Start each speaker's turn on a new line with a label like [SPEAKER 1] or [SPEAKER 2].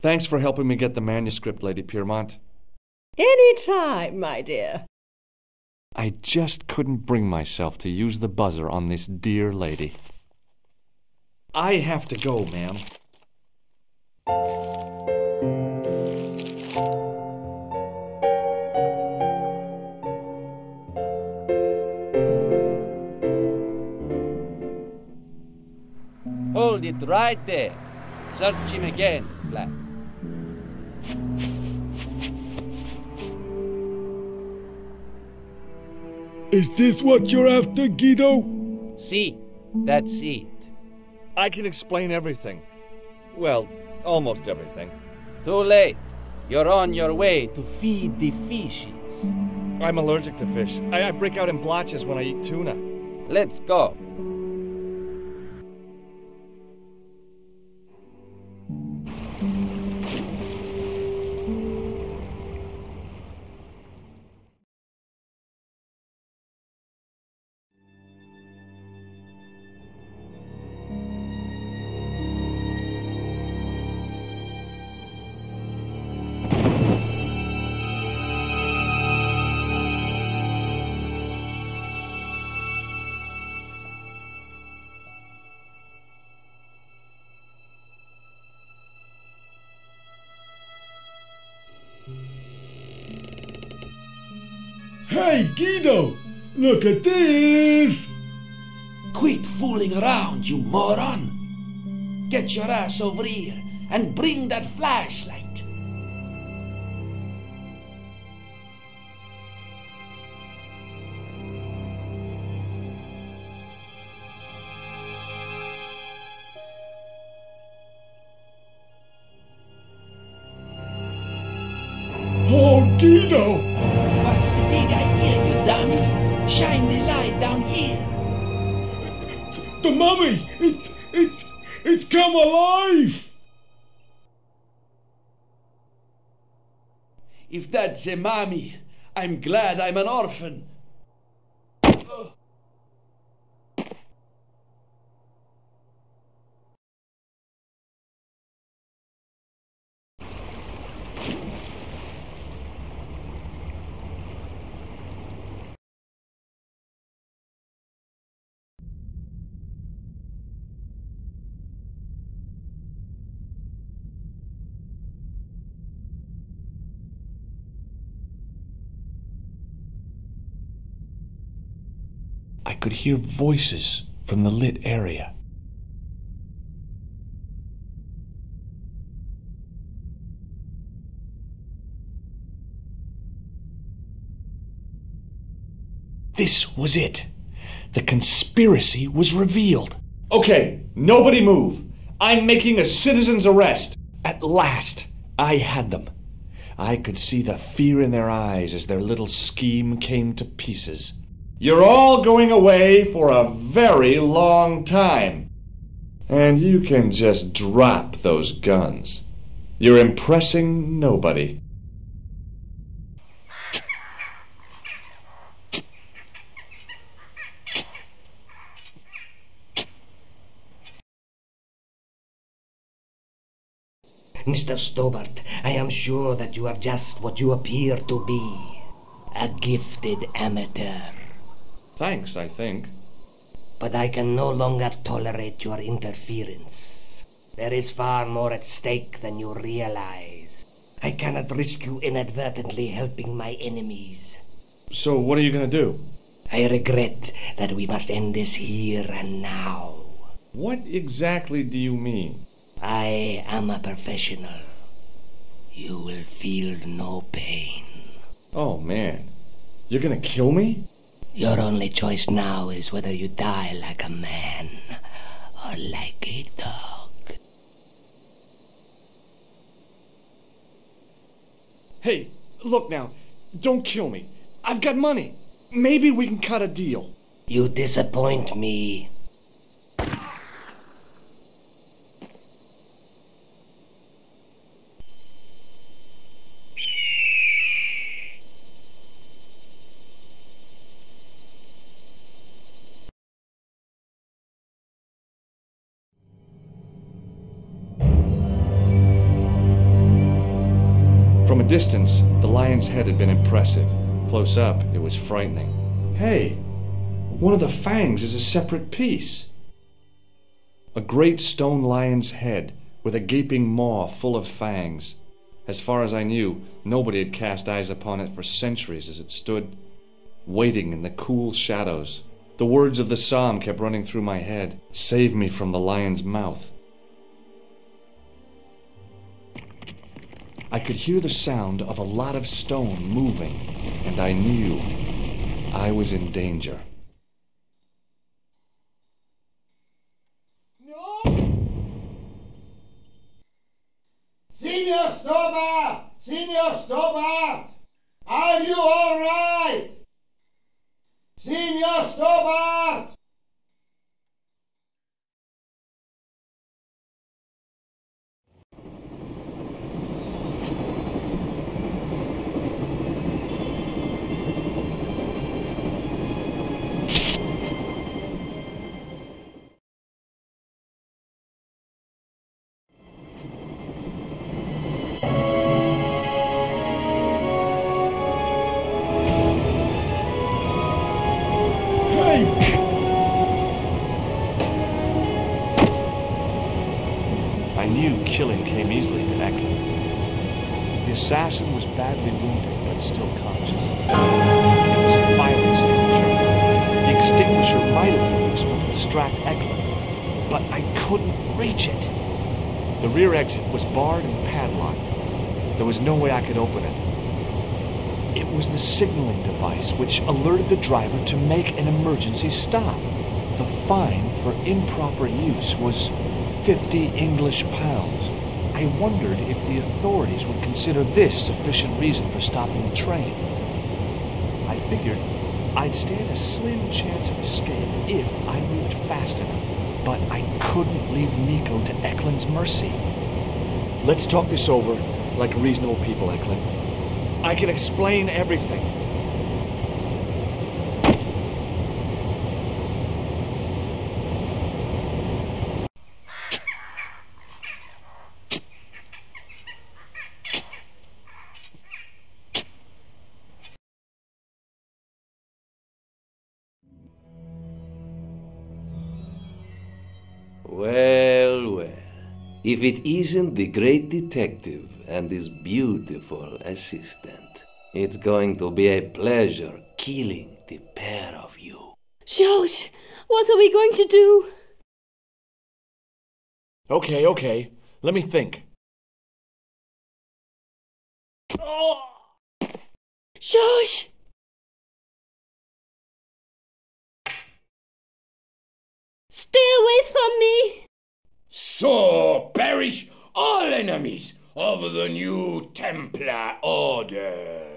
[SPEAKER 1] Thanks for helping me get the manuscript, Lady Piermont.
[SPEAKER 2] Any time, my dear.
[SPEAKER 1] I just couldn't bring myself to use the buzzer on this dear lady. I have to go, ma'am.
[SPEAKER 3] Hold it right there. Search him again, Black.
[SPEAKER 4] Is this what you're after, Guido?
[SPEAKER 3] See, that's it.
[SPEAKER 1] I can explain everything. Well, almost everything.
[SPEAKER 3] Too late. You're on your way to feed the fishes.
[SPEAKER 1] I'm allergic to fish. I, I break out in blotches when I eat tuna.
[SPEAKER 3] Let's go.
[SPEAKER 4] Hey, Guido! Look at this!
[SPEAKER 5] Quit fooling around, you moron! Get your ass over here and bring that flashlight.
[SPEAKER 4] Oh, Guido!
[SPEAKER 5] Shine the light down here.
[SPEAKER 4] The mummy! It, it, it's come alive!
[SPEAKER 5] If that's a mommy, I'm glad I'm an orphan.
[SPEAKER 1] I could hear voices from the lit area. This was it. The conspiracy was revealed. Okay, nobody move. I'm making a citizen's arrest. At last, I had them. I could see the fear in their eyes as their little scheme came to pieces. You're all going away for a very long time. And you can just drop those guns. You're impressing nobody.
[SPEAKER 5] Mr. Stobbart, I am sure that you are just what you appear to be. A gifted amateur.
[SPEAKER 1] Thanks, I think.
[SPEAKER 5] But I can no longer tolerate your interference. There is far more at stake than you realize. I cannot risk you inadvertently helping my enemies.
[SPEAKER 1] So, what are you going to do?
[SPEAKER 5] I regret that we must end this here and now.
[SPEAKER 1] What exactly do you mean?
[SPEAKER 5] I am a professional. You will feel no pain.
[SPEAKER 1] Oh, man. You're going to kill me?
[SPEAKER 5] Your only choice now is whether you die like a man or like a dog.
[SPEAKER 1] Hey, look now. Don't kill me. I've got money. Maybe we can cut a deal.
[SPEAKER 5] You disappoint me.
[SPEAKER 1] Distance, the lion's head had been impressive. Close up, it was frightening. Hey, one of the fangs is a separate piece. A great stone lion's head with a gaping maw full of fangs. As far as I knew, nobody had cast eyes upon it for centuries as it stood waiting in the cool shadows. The words of the psalm kept running through my head Save me from the lion's mouth. I could hear the sound of a lot of stone moving, and I knew I was in danger. Knew killing came easily to Eklund. The assassin was badly wounded, but still conscious. It was. The extinguisher might have been useful to distract Eklund, but I couldn't reach it. The rear exit was barred and padlocked. There was no way I could open it. It was the signaling device which alerted the driver to make an emergency stop. The fine for improper use was 50 English pounds. I wondered if the authorities would consider this sufficient reason for stopping the train. I figured I'd stand a slim chance of escape if I moved fast enough, but I couldn't leave Nico to Eklund's mercy. Let's talk this over like reasonable people, Eklund. I can explain everything.
[SPEAKER 3] If it isn't the great detective and his beautiful assistant, it's going to be a pleasure killing the pair of you.
[SPEAKER 2] George, what are we going to do?
[SPEAKER 1] Okay, okay. Let me think.
[SPEAKER 2] Oh! George! Stay away from me!
[SPEAKER 6] So perish all enemies of the new Templar Order.